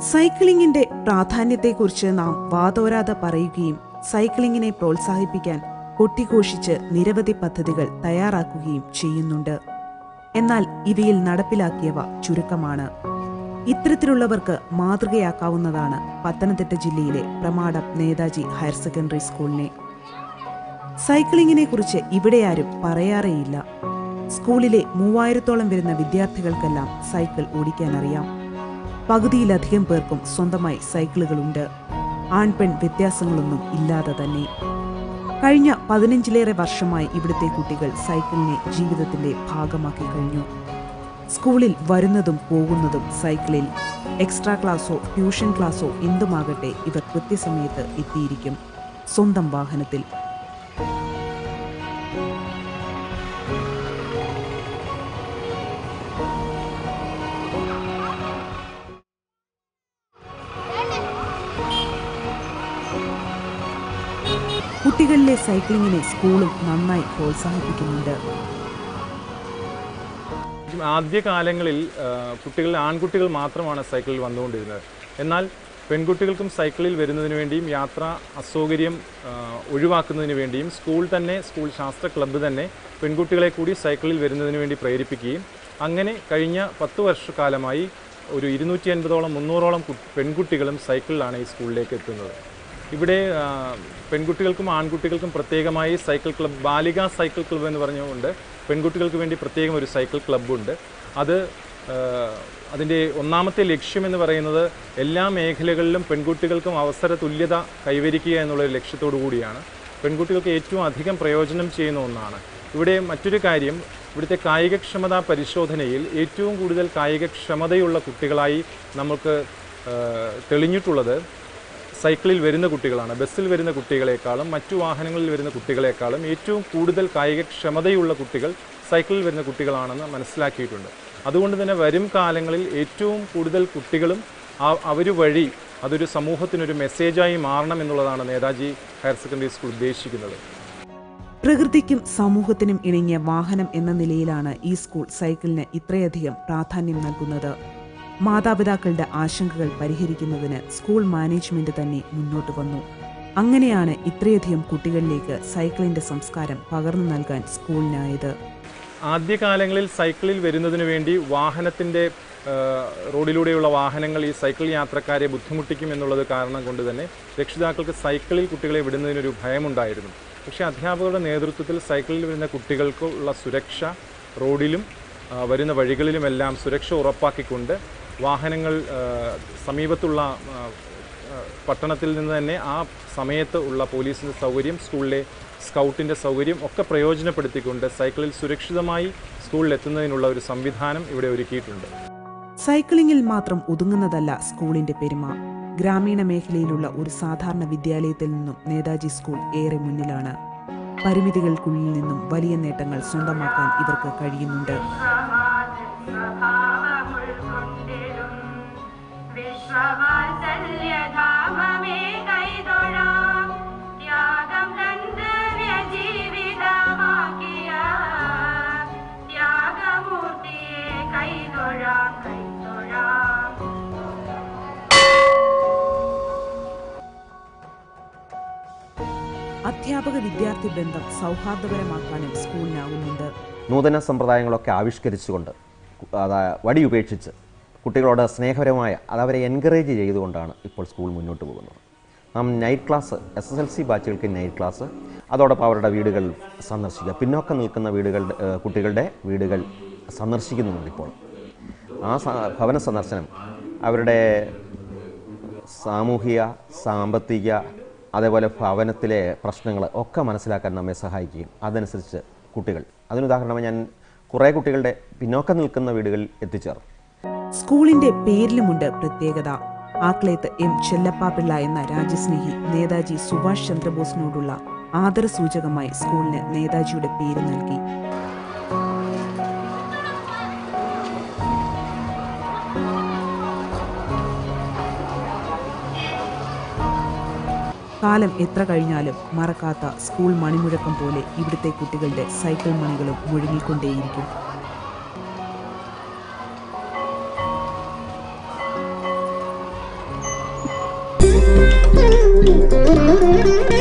സൈക്ലിങ്ങിന്റെ പ്രാധാന്യത്തെക്കുറിച്ച് നാം വാതോരാതെ പറയുകയും സൈക്ലിംഗിനെ പ്രോത്സാഹിപ്പിക്കാൻ കൊട്ടിഘോഷിച്ച് നിരവധി പദ്ധതികൾ തയ്യാറാക്കുകയും ചെയ്യുന്നുണ്ട്. എന്നാൽ ഇവയിൽ നടപ്പിലാക്കിയവ ചുരുക്കമാണ്. ഇത്തരത്തിലുള്ളവർക്ക് മാതൃകയാക്കാവുന്നതാണ് പത്തനംതിട്ട ജില്ലയിലെ പ്രമാടം നേതാജി ഹയർ സെക്കൻഡറി സ്കൂളിനെ. സൈക്ലിങ്ങിനെ കുറിച്ച് ഇവിടെ ആരും പറയാറേയില്ല. സ്കൂളിലെ മൂവായിരത്തോളം വരുന്ന വിദ്യാർത്ഥികൾക്കെല്ലാം സൈക്കിൾ ഓടിക്കാൻ അറിയാം പകുതിയിലധികം പേർക്കും സ്വന്തമായി സൈക്കിളുകളുണ്ട്. ആൺപെൺ വ്യത്യാസങ്ങളൊന്നും ഇല്ലാതെ തന്നെ. കഴിഞ്ഞ പതിനഞ്ചിലേറെ വർഷമായി ഇവിടുത്തെ കുട്ടികൾ സൈക്കിളിനെ ജീവിതത്തിന്റെ ഭാഗമാക്കി കഴിഞ്ഞു. സ്കൂളിൽ വരുന്നതും പോകുന്നതും സൈക്കിളിൽ എക്സ്ട്രാ ക്ലാസ്സോ ട്യൂഷൻ ക്ലാസ്സോ എന്തുമാകട്ടെ ഇവർ കൃത്യസമയത്ത് എത്തിയിരിക്കും. സ്വന്തം വാഹനത്തിൽ കുട്ടികളിലെ സൈക്ലിങ്ങിനെ സ്കൂളും നന്നായി പ്രോത്സാഹിപ്പിക്കുന്നുണ്ട്. ആദ്യകാലങ്ങളിൽ കാലങ്ങളിൽ കുട്ടികൾ ആൺകുട്ടികൾ മാത്രമാണ് സൈക്കിളിൽ വന്നുകൊണ്ടിരുന്നത്. എന്നാൽ പെൺകുട്ടികൾക്കും സൈക്കിളിൽ വരുന്നതിന് വേണ്ടിയും യാത്ര അസൗകര്യം ഒഴിവാക്കുന്നതിന് വേണ്ടിയും സ്കൂൾ തന്നെ സ്കൂൾ ശാസ്ത്ര ക്ലബ്ബ് തന്നെ പെൺകുട്ടികളെ കൂടി സൈക്കിളിൽ വരുന്നതിന് വേണ്ടി പ്രേരിപ്പിക്കുകയും അങ്ങനെ കഴിഞ്ഞ പത്ത് വർഷക്കാലമായി ഒരു ഇരുന്നൂറ്റി അൻപതോളം മുന്നൂറോളം പെൺകുട്ടികളും സൈക്കിളിലാണ് ഈ സ്കൂളിലേക്ക് എത്തുന്നത്. ഇവിടെ പെൺകുട്ടികൾക്കും ആൺകുട്ടികൾക്കും പ്രത്യേകമായി സൈക്കിൾ ക്ലബ്ബ് ബാലിക സൈക്കിൾ ക്ലബ്ബ് എന്ന് പറഞ്ഞുകൊണ്ട് പെൺകുട്ടികൾക്ക് വേണ്ടി പ്രത്യേകം ഒരു സൈക്കിൾ ക്ലബ്ബുണ്ട്. അത് അതിന്റെ ഒന്നാമത്തെ ലക്ഷ്യം എന്ന് പറയുന്നത് എല്ലാ മേഖലകളിലും പെൺകുട്ടികൾക്കും അവസര തുല്യത കൈവരിക്കുക എന്നുള്ള ഒരു ലക്ഷ്യത്തോടു കൂടിയാണ്. പെൺകുട്ടികൾക്ക് ഏറ്റവും അധികം പ്രയോജനം ചെയ്യുന്ന ഒന്നാണ്. ഇവിടെ മറ്റൊരു കാര്യം ഇവിടുത്തെ കായികക്ഷമതാ പരിശോധനയിൽ ഏറ്റവും കൂടുതൽ കായികക്ഷമതയുള്ള കുട്ടികളായി നമുക്ക് തെളിഞ്ഞിട്ടുള്ളത് സൈക്കിളിൽ വരുന്ന കുട്ടികളാണ്. ബസ്സിൽ വരുന്ന കുട്ടികളെക്കാളും മറ്റു വാഹനങ്ങളിൽ വരുന്ന കുട്ടികളെക്കാളും ഏറ്റവും കൂടുതൽ കായികക്ഷമതയുള്ള കുട്ടികൾ സൈക്കിളിൽ വരുന്ന കുട്ടികളാണെന്ന് മനസ്സിലാക്കിയിട്ടുണ്ട്. അതുകൊണ്ട് തന്നെ വരും കാലങ്ങളിൽ ഏറ്റവും കൂടുതൽ കുട്ടികളും അവർ വഴി അതൊരു സമൂഹത്തിനൊരു മെസ്സേജായി മാറണം എന്നുള്ളതാണ് നേതാജി ഹയർ സെക്കൻഡറി സ്കൂൾ ഉദ്ദേശിക്കുന്നത്. പ്രകൃതിക്കും സമൂഹത്തിനും ഇണങ്ങിയ വാഹനം എന്ന നിലയിലാണ് ഈ സ്കൂൾ സൈക്കിളിന് ഇത്രയധികം പ്രാധാന്യം നൽകുന്നത്. മാതാപിതാക്കളുടെ ആശങ്കകൾ പരിഹരിക്കുന്നതിന് സ്കൂൾ മാനേജ്മെന്റ് തന്നെ മുന്നോട്ട് വന്നു. അങ്ങനെയാണ് ഇത്രയധികം കുട്ടികളിലേക്ക് സൈക്കിളിന്റെ സംസ്കാരം പകർന്നു നൽകാൻ സ്കൂളിനായത്. ആദ്യകാലങ്ങളിൽ സൈക്കിളിൽ വരുന്നതിന് വേണ്ടി വാഹനത്തിന്റെ റോഡിലൂടെയുള്ള വാഹനങ്ങൾ ഈ സൈക്കിൾ യാത്രക്കാരെ ബുദ്ധിമുട്ടിക്കും എന്നുള്ളത് കാരണം കൊണ്ട് തന്നെ രക്ഷിതാക്കൾക്ക് സൈക്കിളിൽ കുട്ടികളെ വിടുന്നതിനൊരു ഭയമുണ്ടായിരുന്നു. പക്ഷേ അധ്യാപകരുടെ നേതൃത്വത്തിൽ സൈക്കിളിൽ വരുന്ന കുട്ടികൾക്കുള്ള സുരക്ഷ റോഡിലും വരുന്ന വഴികളിലുമെല്ലാം സുരക്ഷ ഉറപ്പാക്കിക്കൊണ്ട് വാഹനങ്ങൾ സമീപത്തുള്ള പട്ടണത്തിൽ നിന്ന് തന്നെ ആ സമയത്ത് ഉള്ള പോലീസിന്റെ സൗകര്യം സ്കൂളിലെ സ്കൗട്ടിന്റെ സൗകര്യം ഒക്കെ പ്രയോജനപ്പെടുത്തിക്കൊണ്ട് സൈക്കിളിൽ സുരക്ഷിതമായി സ്കൂളിൽ എത്തുന്നതിനുള്ള ഒരു സംവിധാനം ഇവിടെ ഒരുക്കിയിട്ടുണ്ട്. സൈക്ലിങ്ങിൽ മാത്രം ഒതുങ്ങുന്നതല്ല സ്കൂളിന്റെ പെരുമ. ഗ്രാമീണ മേഖലയിലുള്ള ഒരു സാധാരണ വിദ്യാലയത്തിൽ നിന്നും നേതാജി സ്കൂൾ ഏറെ മുന്നിലാണ്. പരിമിതികൾക്കുള്ളിൽ നിന്നും വലിയ നേട്ടങ്ങൾ സ്വന്തമാക്കാൻ ഇവർക്ക് കഴിയുന്നുണ്ട്. കൈതൊഴാം ത്യാഗം തന്റെ ജീവിതമാക്കിയ ത്യാഗമൂർത്തിയെ കൈതൊഴാം കൈതൊഴാം. അധ്യാപക വിദ്യാർത്ഥി ബന്ധം സൗഹാർദ്ദപരമാക്കാനും സ്കൂളിനാവുന്നുണ്ട്. നൂതന സമ്പ്രദായങ്ങളൊക്കെ ആവിഷ്കരിച്ചുകൊണ്ട് അതായത് വടി ഉപേക്ഷിച്ച് കുട്ടികളോട് സ്നേഹപരമായ അത് അവരെ എൻകറേജ് ചെയ്തുകൊണ്ടാണ് ഇപ്പോൾ സ്കൂൾ മുന്നോട്ട് പോകുന്നത്. നാം night class S S L C ബാച്ചുകൾക്ക് night class അതോടൊപ്പം അവരുടെ വീടുകൾ സന്ദർശിക്കുക. പിന്നോക്കം നിൽക്കുന്ന വീടുകളുടെ കുട്ടികളുടെ വീടുകൾ സന്ദർശിക്കുന്നുണ്ട് ഇപ്പോൾ. ആ ഭവന സന്ദർശനം അവരുടെ സാമൂഹിക സാമ്പത്തിക അതേപോലെ ഭവനത്തിലെ പ്രശ്നങ്ങൾ ഒക്കെ മനസ്സിലാക്കാൻ നമ്മെ സഹായിക്കുകയും അതനുസരിച്ച് കുട്ടികൾ അതിനുദാഹരണമായി ഞാൻ കുറേ കുട്ടികളുടെ പിന്നോക്കം നിൽക്കുന്ന വീടുകളിൽ എത്തിച്ചേർന്നു. സ്കൂളിന്റെ പേരിലുമുണ്ട് പ്രത്യേകത. ആക്ലേത്ത് എം. ചെല്ലപ്പാപ്പിള്ള എന്ന രാജ്യസ്നേഹി നേതാജി സുഭാഷ് ചന്ദ്രബോസിനോടുള്ള ആദരസൂചകമായി സ്കൂളിന് നേതാജിയുടെ പേര് നൽകി. കാലം എത്ര കഴിഞ്ഞാലും മറക്കാത്ത സ്കൂൾ മണിമുഴക്കം പോലെ ഇവിടുത്തെ കുട്ടികളുടെ സൈക്കിൾ മണികളും മുഴങ്ങിക്കൊണ്ടേയിരിക്കും. Thank you.